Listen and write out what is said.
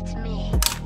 It's me.